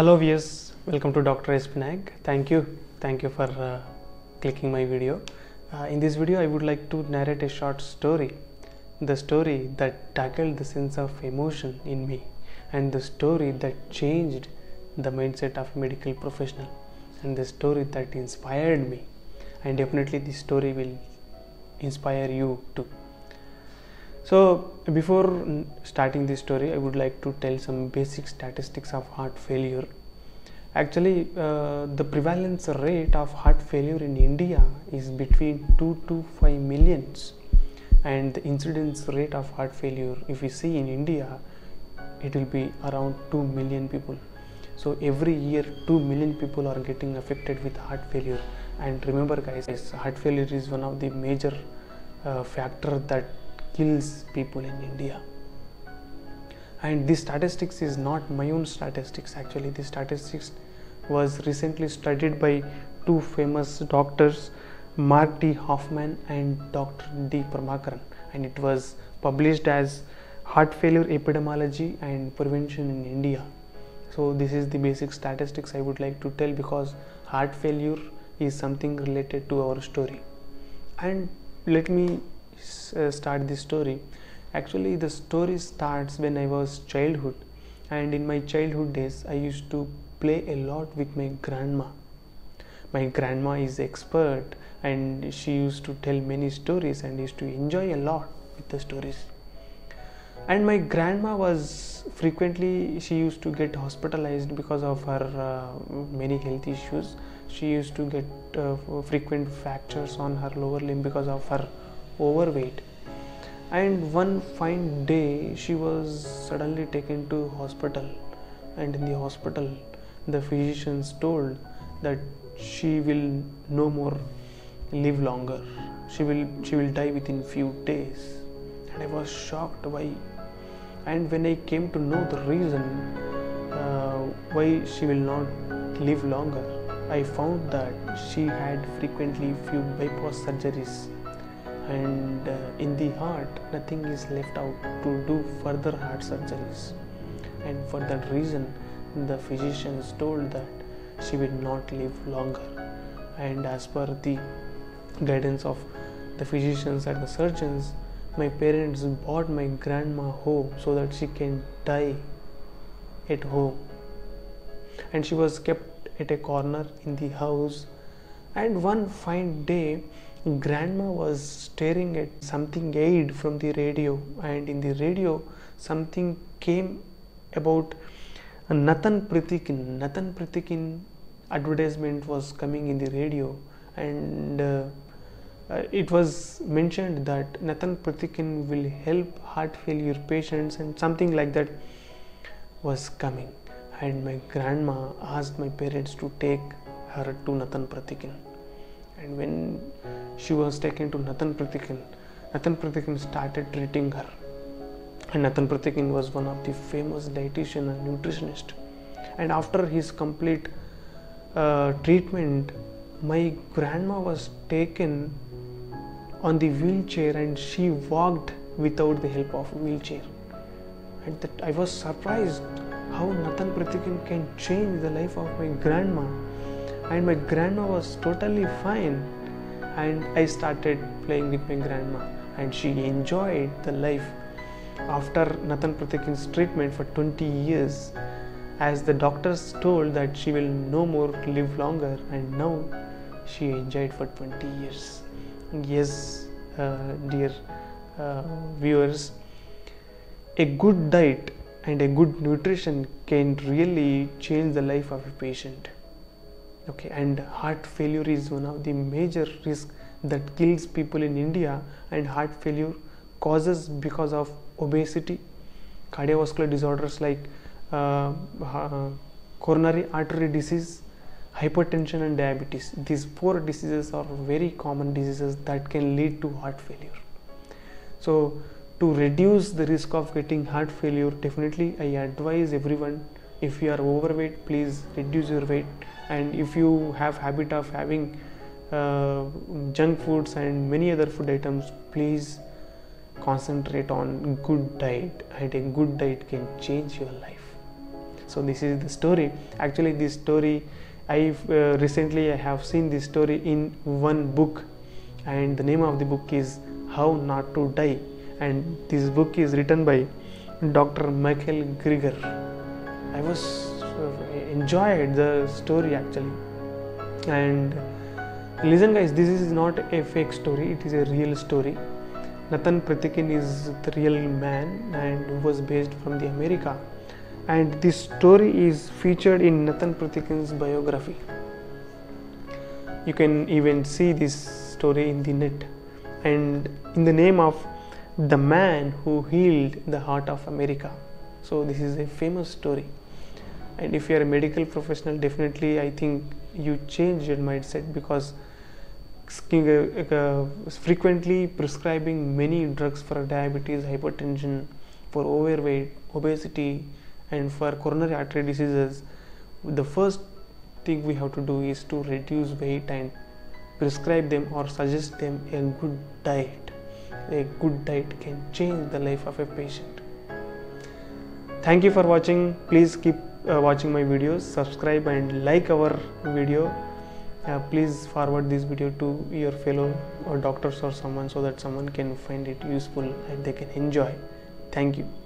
Hello viewers, welcome to Dr. Sp Nayak. Thank you, thank you for uh, clicking my video. Uh, in this video, I would like to narrate a short story, the story that tackled the sense of emotion in me, and the story that changed the mindset of a medical professional, and the story that inspired me, and definitely this story will inspire you too. So, before starting this story, I would like to tell some basic statistics of heart failure. Actually, uh, the prevalence rate of heart failure in India is between 2 to 5 millions, and the incidence rate of heart failure, if we see in India, it will be around 2 million people. So, every year, 2 million people are getting affected with heart failure. And remember, guys, heart failure is one of the major uh, factor that kills people in India. And this statistics is not my own statistics. Actually, this statistics was recently studied by two famous doctors, Mark D. Huffman and Dr. D. Prabhakaran, and it was published as Heart Failure Epidemiology and Prevention in India. So, this is the basic statistics I would like to tell because heart failure is something related to our story. And let me uh, start this story. Actually the story starts when i was childhood. And in my childhood days i used to play a lot with my grandma. My grandma is expert and she used to tell many stories and used to enjoy a lot with the stories. And my grandma was frequently she used to get hospitalized because of her uh, many health issues. She used to get uh, frequent fractures on her lower limb because of her overweight. And one fine day she was suddenly taken to hospital. And in the hospital the physicians told that she will no more live longer. She will she will die within few days. And i was shocked why. And when i came to know the reason uh, why she will not live longer i found that she had frequently few bypass surgeries and uh, in the heart nothing is left out to do further heart surgeries. And for that reason the physicians told that she will not live longer. And as per the guidance of the physicians and the surgeons my parents brought my grandma home so that she can die at home. And she was kept at a corner in the house. And one fine day grandma was staring at something aid from the radio and in the radio something came about Nathan Pritikin. Nathan Pritikin advertisement was coming in the radio and uh, uh, it was mentioned that Nathan Pritikin will help heart failure patients and something like that was coming and my grandma asked my parents to take her to Nathan Pritikin and when she was taken to Nathan Pritikin, Nathan Pritikin started treating her. And Nathan Pritikin was one of the famous dietitian and nutritionist. And after his complete uh, treatment, my grandma was taken on the wheelchair and she walked without the help of wheelchair. And that I was surprised how Nathan Pritikin can change the life of my grandma and my grandma was totally fine. And i started playing with my grandma. And she enjoyed the life after nathan pritikin's treatment for 20 years. As the doctors told that she will no more live longer and now she enjoyed for 20 years. Yes uh, dear uh, viewers a good diet and a good nutrition can really change the life of a patient okay and heart failure is one of the major risk that kills people in india and heart failure causes because of obesity cardiovascular disorders like uh, uh, coronary artery disease hypertension and diabetes. These four diseases are very common diseases that can lead to heart failure. So to reduce the risk of getting heart failure definitely i advise everyone if you are overweight please reduce your weight. And if you have habit of having uh, junk foods and many other food items please concentrate on good diet. And a good diet can change your life. So this is the story. Actually this story i uh, recently i have seen this story in one book. And the name of the book is how not to die. And this book is written by dr michael greger i was enjoyed the story actually. And listen guys this is not a fake story. It is a real story. Nathan pritikin is the real man and was based from the america. And this story is featured in nathan pritikin's biography. You can even see this story in the net. And in the name of the man who healed the heart of america. So this is a famous story and if you are a medical professional definitely i think you change your mindset because uh, uh, frequently prescribing many drugs for diabetes hypertension for overweight obesity and for coronary artery diseases the first thing we have to do is to reduce weight and prescribe them or suggest them a good diet. A good diet can change the life of a patient. Thank you for watching. Please keep uh, watching my videos subscribe and like our video. Uh, please forward this video to your fellow or doctors or someone so that someone can find it useful and they can enjoy. Thank you